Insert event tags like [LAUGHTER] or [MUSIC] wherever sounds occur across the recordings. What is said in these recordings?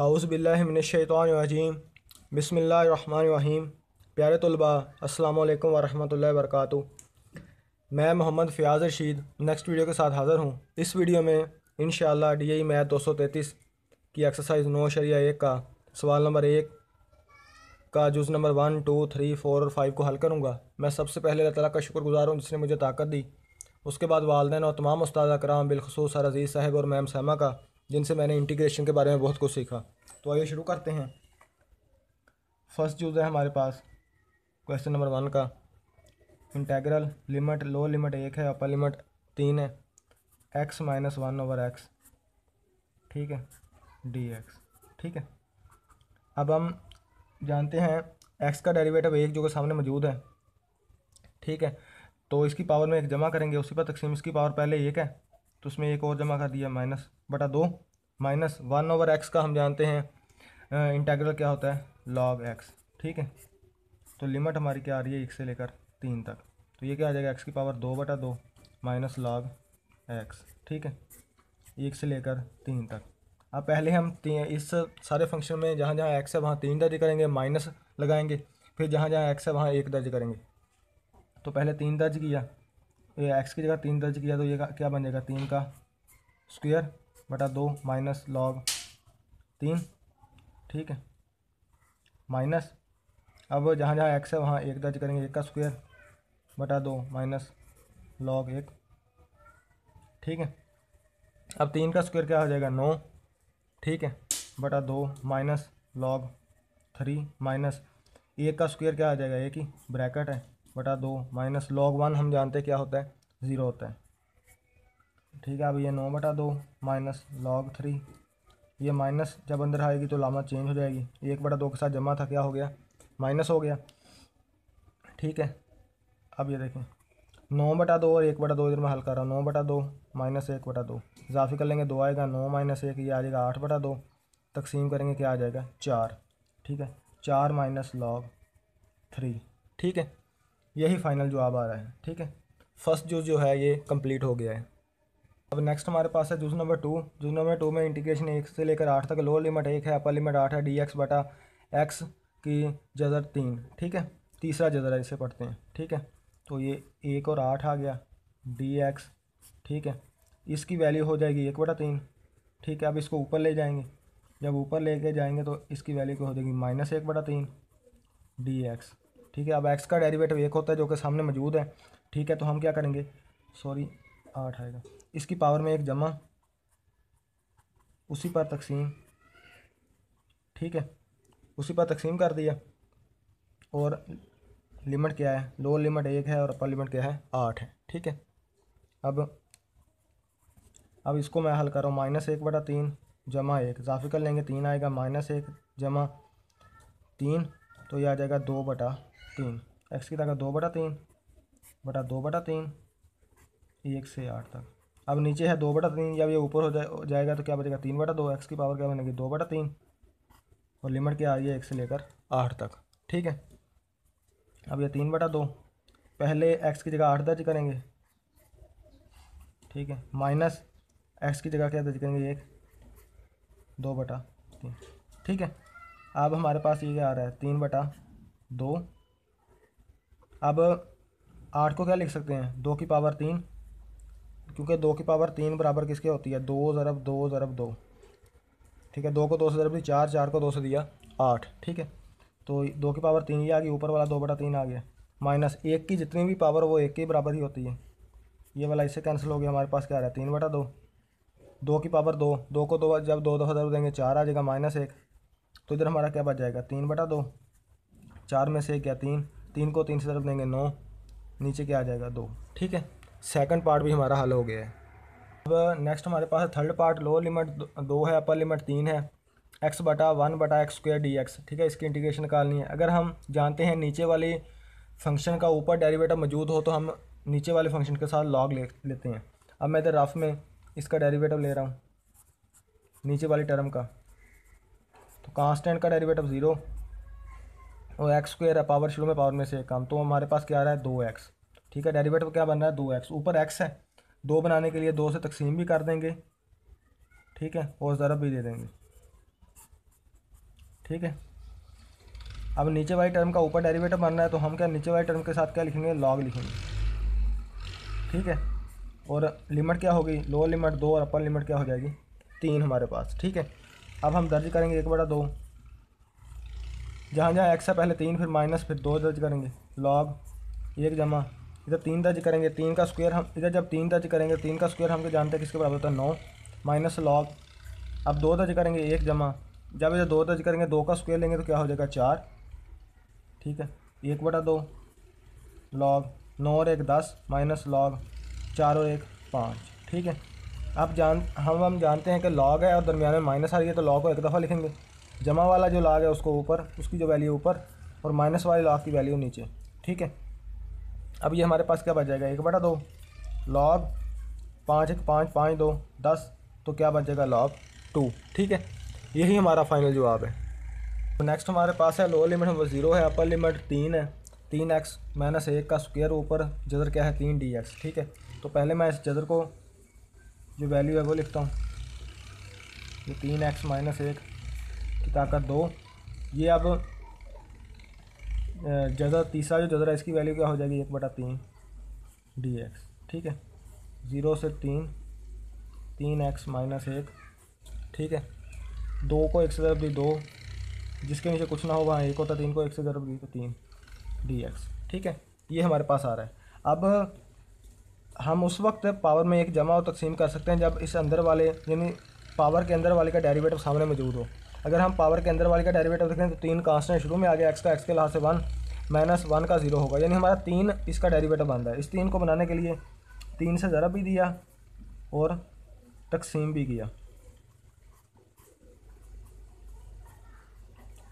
आउज़बिल्लिमिनशैतवानरजीम बिसमीम प्यारे तलबा अस्सलाम वालेकुम वरहमतुल्लाहि मैं मोहम्मद फ़याज़ रशीद नेक्स्ट वीडियो के साथ हाज़िर हूँ। इस वीडियो में इन डी आई मैथ दो सौ तैंतीस की एक्सरसाइज नौ शरिया एक का, सवाल नंबर एक का जुज़ number one, two, three, four और फाइव को हल करूँगा। मैं सबसे पहले अल्लाह ताला का शुक्रगुजार हूँ जिसने मुझे ताकत दी। उसके बाद वालदेन और तमाम उस्ताद कराम बिलखसूस सर अज़ीज़ साहब और मैम सहमा का। जिनसे मैंने इंटीग्रेशन के बारे में बहुत कुछ सीखा। तो आइए शुरू करते हैं। फ़र्स्ट यूज़ है हमारे पास। क्वेश्चन नंबर वन का। इंटेग्रल लिमिट लो लिमिट एक है अपर लिमिट तीन है। X minus one over X ठीक है? डी एक्स ठीक है? अब हम जानते हैं एक्स का डेरिवेटिव एक जो के सामने मौजूद है। ठीक है? तो इसकी पावर में एक जमा करेंगे, उसी पर तकसीम इसकी पावर पहले एक है तो उसमें एक और जमा कर दिया माइनस बटा दो। माइनस वन ओवर एक्स का हम जानते हैं इंटेग्रल क्या होता है? लॉग एक्स, ठीक है? तो लिमिट हमारी क्या आ रही है एक से लेकर तीन तक? तो ये क्या आ जाएगा? एक्स की पावर दो बटा दो माइनस लॉग एक्स, ठीक है? एक से लेकर तीन तक। अब पहले हम इस सारे फ़ंक्शन में जहाँ जहाँ एक्स है, वहाँ तीन दर्ज करेंगे, माइनस लगाएँगे, फिर जहाँ जहाँ एक्स है, वहाँ एक दर्ज करेंगे। तो पहले तीन दर्ज किया, ये एक्स की जगह तीन दर्ज किया तो ये क्या बन जाएगा? तीन का स्क्वेयर बटा दो माइनस लॉग तीन, ठीक है? माइनस, अब जहाँ जहाँ एक्स है वहाँ एक दर्ज करेंगे, एक का स्क्वेयर बटा दो माइनस लॉग एक, ठीक है? अब तीन का स्क्वेयर क्या हो जाएगा? नौ, ठीक है? बटा दो माइनस लॉग थ्री माइनस एक का स्क्वेयर क्या आ जाएगा? एक ही ब्रैकेट है। बटा दो माइनस लॉग वन हम जानते हैं क्या होता है? ज़ीरो होता है। ठीक है, अब ये नौ बटा दो माइनस लॉग थ्री ये माइनस जब अंदर आएगी तो लामत चेंज हो जाएगी। एक बटा दो के साथ जमा था, क्या हो गया? माइनस हो गया। ठीक है, अब ये देखें। नौ बटा दो और एक बटा दो, इधर मैं हल कर रहा हूँ। नौ बटा दो माइनस एक बटा दो। इजाफी कर लेंगे, दो आएगा, नौ माइनस एक, ये आ जाएगा आठ बटा दो। तकसीम करेंगे, क्या आ जाएगा? चार। ठीक है, चार माइनस लॉग थ्री ठीक है, यही फाइनल जवाब आ रहा है। ठीक है फ़र्स्ट जो जो है, ये कंप्लीट हो गया है। अब नेक्स्ट हमारे पास है जूस नंबर टू जूस नंबर टू में इंटीग्रेशन एक से लेकर आठ तक लोअर लिमिट एक है अपर लिमिट आठ है डी एक्स बटा एक्स की जजर तीन। ठीक है? तीसरा जजर है इसे पढ़ते हैं। ठीक है? तो ये एक और आठ आ गया डी एक्स ठीक है? इसकी वैल्यू हो जाएगी एक बटा तीन। ठीक है? अब इसको ऊपर ले जाएँगे। जब ऊपर लेके जाएँगे तो इसकी वैल्यू क्या हो जाएगी? माइनस एक बटा तीन डी एक्स ठीक है? अब एक्स का डेरिवेटिव एक होता है जो कि सामने मौजूद है। ठीक है? तो हम क्या करेंगे? सॉरी आठ आएगा। इसकी पावर में एक जमा। उसी पर तकसीम। ठीक है? उसी पर तकसीम कर दिया। और लिमिट क्या है? लोअर लिमिट एक है और अपर लिमिट क्या है? आठ है। ठीक है? अब अब इसको मैं हल कर रहा हूँ। माइनस एक बटा तीन, जमा एक। इजाफी कर लेंगे। तीन आएगा। माइनस एक, जमा तीन। तो ये आ जाएगा दो बटा तीन। एक्स की ताकत दो बटा तीन, बटा दो बटा तीन। एक से आठ तक। अब नीचे है दो बटा तीन, जब ये ऊपर हो जाए जाएगा तो क्या बचेगा? तीन बटा दो एक्स की पावर क्या बनेगी? दो बटा तीन। और लिमिट क्या आ रही है? एक से लेकर आठ तक। ठीक है? अब ये तीन बटा दो। पहले एक्स की जगह आठ दर्ज करेंगे। ठीक है? माइनस एक्स की जगह क्या दर्ज करेंगे? एक। दो बटा तीन। ठीक है? अब हमारे पास ये क्या आ रहा है, तीन बटा दो। अब आठ को क्या लिख सकते हैं? दो की पावर तीन। क्योंकि दो की पावर तीन बराबर किसके होती है? दो ज़रब दो ज़रब, दो। ठीक है, दो को दो से ज़रब दी, चार चार को दो से दिया, आठ। ठीक है तो दो की पावर तीन ही आ गई, ऊपर वाला दो बटा तीन आ गया। माइनस एक की जितनी भी पावर, वो एक के बराबर ही होती है। ये वाला इससे कैंसिल हो गया, हमारे पास क्या आ रहा है? तीन बटा दो। दो की पावर दो दो को दो, जब दो दफ़ा ज़रूर देंगे, चार आ जाएगा, माइनस एक। तो इधर हमारा क्या बच जाएगा? तीन बटा दो। चार में से एक क्या? तीन। तीन को तीन से तरफ़ देंगे, नौ। नीचे क्या आ जाएगा? दो। ठीक है सेकंड पार्ट भी हमारा हल हो गया है। अब नेक्स्ट हमारे पास थर्ड पार्ट लोअर लिमिट दो है अपर लिमिट तीन है। एक्स बटा वन बटा एक्स स्क्वायर डी एक्स ठीक है? इसकी इंटीग्रेशन निकालनी है। अगर हम जानते हैं नीचे वाली फ़ंक्शन का ऊपर डेरिवेटिव मौजूद हो तो हम नीचे वाले फ़ंक्शन के साथ लॉग ले, लेते हैं। अब मैं इधर रफ में इसका डेरिवेटिव ले रहा हूँ। नीचे वाली टर्म का। तो कांस्टेंट का डेरिवेटिव ज़ीरो और एक्स स्क्वेयर है पावर शुरू में पावर में से कम तो हमारे पास क्या आ रहा है? दो एक्स ठीक है, डेरिवेटिव क्या बन रहा है? दो एक्स ऊपर एक्स है। दो बनाने के लिए दो से तकसीम भी कर देंगे। ठीक है, और ज़रब भी दे देंगे। ठीक है। अब नीचे वाली टर्म का ऊपर डेरिवेटिव बन रहा है तो हम क्या नीचे वाली टर्म के साथ क्या लिखेंगे? लॉग लिखेंगे। ठीक है, और लिमिट क्या होगी? लोअर लिमिट दो और अपर लिमिट क्या हो जाएगी? तीन हमारे पास। ठीक है, अब हम दर्ज करेंगे एक बड़ा दो। जहाँ जहाँ एक्स है, पहले तीन, फिर माइनस फिर दो दर्ज करेंगे। लॉग एक जमा। इधर तीन दर्ज करेंगे, तीन का स्क्वायर हम, इधर जब तीन दर्ज करेंगे, तीन का स्क्वायर हम जानते हैं किसके बराबर होता है? नौ माइनस लॉग अब दो दर्ज करेंगे, एक जमा। जब इधर दो दर्ज करेंगे, दो का स्क्वायर लेंगे तो क्या हो जाएगा? चार। ठीक है? एक बटा दो लॉग नौ और एक, दस माइनस लॉग चार और एक, पाँच। ठीक है? अब जान, हम हम जानते हैं कि लॉग है और दरमियान में माइनस आ रही है तो लॉग को एक दफ़ा लिखेंगे। जमा वाला जो लॉग है, उसको ऊपर, उसकी जो वैल्यू ऊपर और माइनस वाली लॉग की वैल्यू नीचे। ठीक है? अब ये हमारे पास क्या बच जाएगा? एक बटा दो। लॉग पाँच, एक पाँच पाँच, दो, दस तो क्या बच जाएगा? लॉग टू ठीक है? यही हमारा फाइनल जवाब है। तो नेक्स्ट हमारे पास है लोअर लिमिट वो ज़ीरो है अपर लिमिट तीन है। तीन एक्स माइनस एक का स्क्वेयर ऊपर, जदर क्या है? तीन डी एक्स ठीक है? तो पहले मैं इस जदर को, जो वैल्यू है वो लिखता हूँ। ये तीन एक्स माइनस एक की ताकत दो। ये अब जदर तीसरा जो है इसकी वैल्यू क्या हो जाएगी? एक बटा तीन डी एक्स ठीक है? ज़ीरो से तीन तीन एक्स माइनस एक, ठीक है? दो को एक से तरफ़ दी दो, जिसके नीचे कुछ ना हो वहाँ एक होता तीन को एक से ज़रूर दी तो तीन डी एक्स ठीक है? ये हमारे पास आ रहा है। अब हम उस वक्त पावर में एक जमा और तकसीम कर सकते हैं जब इस अंदर वाले, यानी पावर के अंदर वाले का डेरिवेटिव सामने मौजूद हो। अगर हम पावर के अंदर वाले का डेरिवेटिव देखें तो तीन कांस्टेंट शुरू में आ गया एक्स का एक्स के लिहाज से वन माइनस वन का ज़ीरो होगा। यानी हमारा तीन इसका डेरिवेटिव बन रहा है। इस तीन को बनाने के लिए तीन से ज़रा भी दिया और तकसीम भी किया।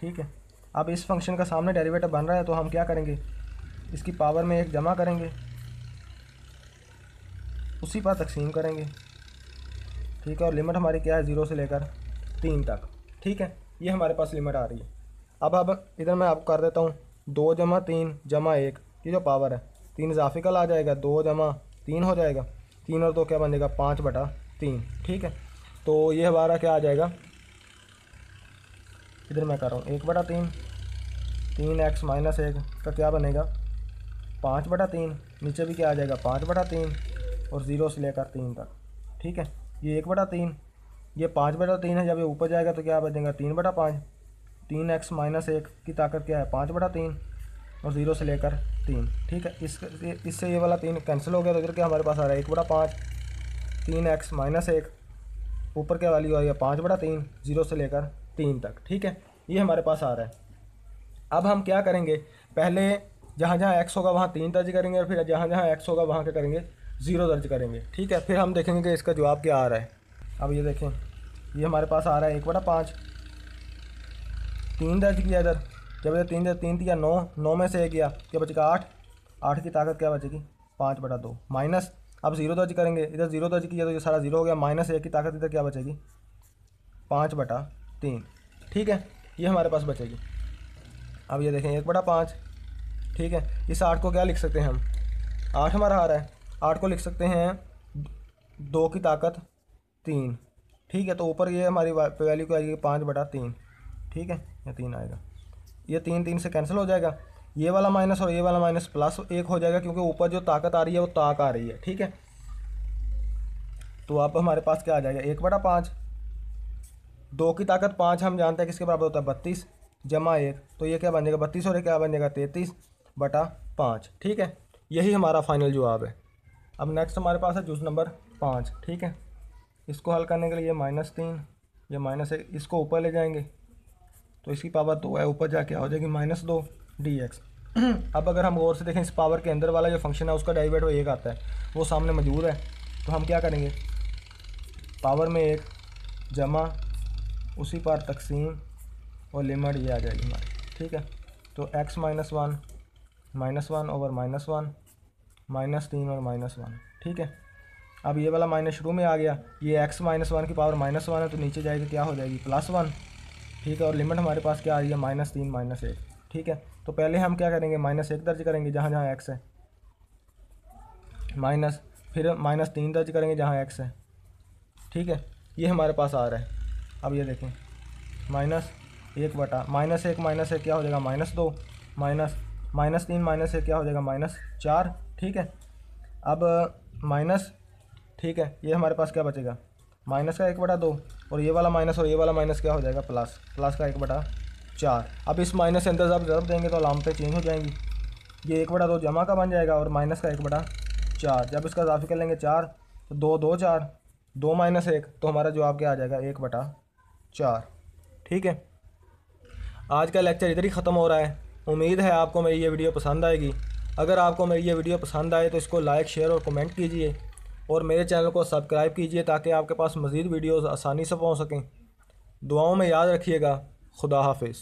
ठीक है? अब इस फ़ंक्शन का सामने डेरिवेटिव बन रहा है तो हम क्या करेंगे? इसकी पावर में एक जमा करेंगे। उसी पर तकसीम करेंगे। ठीक है? और लिमिट हमारी क्या है? ज़ीरो से लेकर तीन तक। ठीक है, ये हमारे पास लिमिट आ रही है। अब अब इधर मैं आपको कर देता हूँ। दो जमा तीन, जमा एक। ये जो पावर है, तीन इजाफिकल आ जाएगा। दो जमा तीन हो जाएगा। तीन और दो क्या बन जाएगा? पाँच बटा तीन। ठीक है? तो ये हमारा क्या आ जाएगा? इधर मैं कर रहा हूँ। एक बटा तीन। तीन एक्स माइनस एक का क्या बनेगा? पाँच बटा तीन। नीचे भी क्या आ जाएगा? पाँच बटा तीन और ज़ीरो से लेकर तीन तक। ठीक है? ये एक बटा तीन। ये पाँच बटा तीन है, जब ये ऊपर जाएगा तो क्या बचेगा तीन बटा पाँच। तीन एक्स माइनस एक की ताकत क्या है? पाँच बटा तीन और ज़ीरो से लेकर तीन। ठीक है, इस, इससे ये वाला तीन कैंसिल हो गया तो इधर क्या हमारे पास आ रहा है? एक बटा पाँच, तीन एक्स माइनस एक, ऊपर क्या वैल्यू आ रही है? पाँच बटा तीन, ज़ीरो से लेकर तीन तक। ठीक है, ये हमारे पास आ रहा है। अब हम क्या करेंगे? पहले जहाँ जहाँ एक्स होगा, वहाँ तीन दर्ज करेंगे और फिर जहाँ जहाँ एक्स होगा, वहाँ क्या करेंगे? ज़ीरो दर्ज करेंगे। ठीक है, फिर हम देखेंगे कि इसका जवाब क्या आ रहा है। अब ये देखें। ये हमारे पास आ रहा है। एक बटा पाँच। तीन दर्ज किया इधर। क्या इधर तीन तीन दिया, नौ। नौ में से एक गया। क्या बचेगा? आठ। आठ की ताकत क्या बचेगी? पाँच बटा दो। माइनस। अब ज़ीरो दर्ज करेंगे। इधर ज़ीरो दर्ज किया तो ये सारा ज़ीरो हो गया। माइनस एक की ताकत इधर क्या बचेगी? पाँच बटा तीन। ठीक है? ये हमारे पास बचेगी। अब ये देखें, एक बटा पाँच। ठीक है? इस आठ को क्या लिख सकते हैं हम? आठ हमारा आ रहा है। आठ को लिख सकते हैं। दो की ताकत तीन। ठीक है तो ऊपर ये हमारी वैल्यू क्या आएगी? पाँच बटा तीन। ठीक है? या तीन आएगा। ये तीन तीन से कैंसिल हो जाएगा। ये वाला माइनस और ये वाला माइनस प्लस एक हो जाएगा, क्योंकि ऊपर जो ताकत आ रही है, वो ताक आ रही है। ठीक है? तो अब हमारे पास क्या आ जाएगा? एक बटा पाँच। दो की ताकत पाँच हम जानते हैं किसके बराबर होता है? बत्तीस। जमा एक। तो ये क्या बन जाएगा बत्तीस और क्या बन जाएगा तैंतीस बटा पाँच। ठीक है? यही हमारा फाइनल जवाब है। अब नेक्स्ट हमारे पास है जूस नंबर पाँच। ठीक है? इसको हल करने के लिए ये माइनस तीन ये माइनस एक इसको ऊपर ले जाएँगे। तो इसकी पावर दो है ऊपर जाके हो जाएगी माइनस दो डी एक्स [CLEARS THROAT] अब अगर हम गौर से देखें इस पावर के अंदर वाला जो फ़ंक्शन है उसका वो एक आता है वो सामने मौजूद है। तो हम क्या करेंगे? पावर में एक जमा उसी पर तकसीम और लिमिट ये आ जाएगी हमारी ठीक है? तो x minus one minus one over minus one minus तीन और माइनस वन ठीक है? अब ये वाला माइनस शुरू में आ गया। ये एक्स माइनस वन की पावर माइनस वन है तो नीचे जाएगी, क्या हो जाएगी? प्लस वन ठीक है, और लिमिट हमारे पास क्या आ रही है? माइनस तीन माइनस एक। ठीक है तो पहले हम क्या करेंगे? माइनस एक दर्ज करेंगे, जहाँ जहाँ एक्स है। माइनस फिर माइनस तीन दर्ज करेंगे, जहाँ एक्स है। ठीक है, ये हमारे पास आ रहा है। अब ये देखें। माइनस एक बटा माइनस एक माइनस एक क्या हो जाएगा? माइनस दो। माइनस माइनस तीन माइनस एक क्या हो जाएगा? माइनस चार। ठीक है, अब माइनस ठीक है, ये हमारे पास क्या बचेगा? माइनस का एक बटा दो, और ये वाला माइनस और ये वाला माइनस क्या हो जाएगा? प्लस। प्लस का एक बटा चार। अब इस माइनस के अंदर जब ज़रूर देंगे तो अलामतें चेंज हो जाएँगी। ये एक बटा दो जमा का बन जाएगा, और माइनस का एक बटा चार। जब इसका इजाफी कर लेंगे चार तो दो दो, चार। दो माइनस एक तो हमारा जवाब क्या आ जाएगा? एक बटा चार। ठीक है? आज का लेक्चर इधर ही ख़त्म हो रहा है। उम्मीद है आपको मेरी ये वीडियो पसंद आएगी। अगर आपको मेरी ये वीडियो पसंद आए तो इसको लाइक शेयर और कमेंट कीजिए। और मेरे चैनल को सब्सक्राइब कीजिए ताकि आपके पास मज़ीद वीडियोज़ आसानी से पहुँच सकें। दुआओं में याद रखिएगा। खुदा हाफिज़।